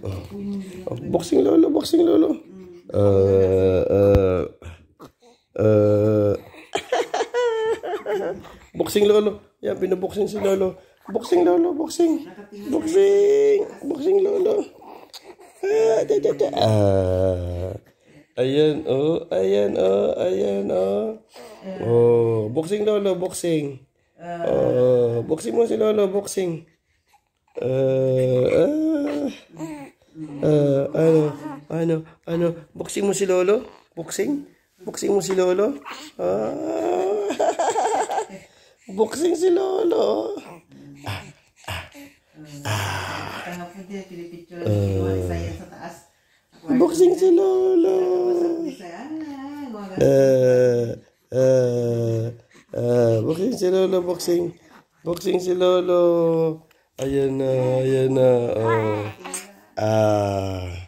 Oh. Oh, boxing lolo, boxing lolo. Uh, uh, uh, boxing lolo. Yan, pinaboxing si lolo. Boxing lolo, boxing. Boxing. Boxing lolo. Ah, da, da, da. Ah. Ayan, oh. Ayan, oh. Ayan, oh. Oh, boxing lolo, boxing. Oh, boxing mo si lolo, boxing. Uh, ah. Ah, ano, ano, ano, boxing mo si lolo? Boxing? Boxing mo si lolo? Ah. boxing si lolo. Sa taas. Boxing si lolo. Ah, Uh, uh, uh, boxing si lolo, boxing. Boxing si lolo. Ayan na, ayan na. Oh. Ah.